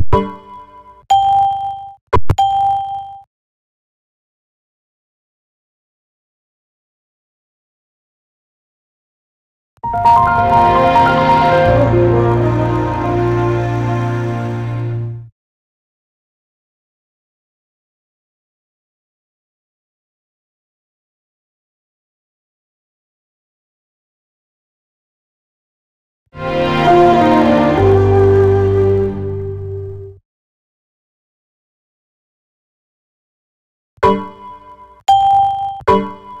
you Música